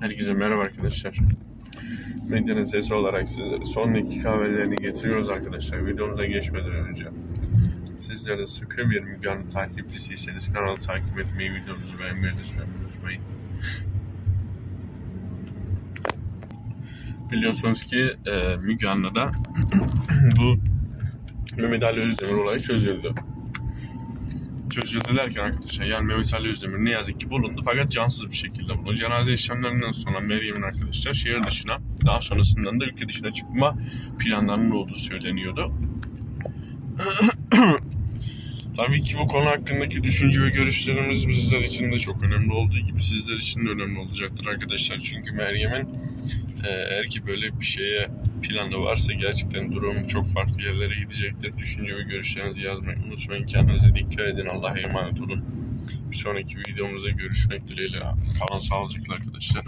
Herkese merhaba arkadaşlar. Medyanın sesi olarak sizlere son iki kahvelerini getiriyoruz arkadaşlar. Videomuza geçmeden önce. Sizler de sıkı bir Müge Anlı takipçisiyseniz kanalı takip etmeyi, videomuzu beğenmeyi lütfen unutmayın. Biliyorsunuz ki e, Müge Anlı'da bu Mehmet Ali Özdemir olayı çözüldü. Çözüldü derken arkadaşlar yani Mehmet Ali Özdemir ne yazık ki bulundu fakat cansız bir şekilde bulundu. Cenaze işlemlerinden sonra Meryem'in arkadaşlar şehir dışına daha sonrasından da ülke dışına çıkma planlarının olduğu söyleniyordu. Tabii ki bu konu hakkındaki düşünce ve görüşlerimiz bizler için de çok önemli olduğu gibi sizler için de önemli olacaktır arkadaşlar. Çünkü Meryem'in e, eğer ki böyle bir şeye planı varsa gerçekten durum çok farklı yerlere gidecektir. Düşünce ve görüşlerinizi yazmayı unutmayın. Kendinize dikkat edin. Allah'a emanet olun. Bir sonraki videomuzda görüşmek dileğiyle. Kalın sağlıcakla arkadaşlar.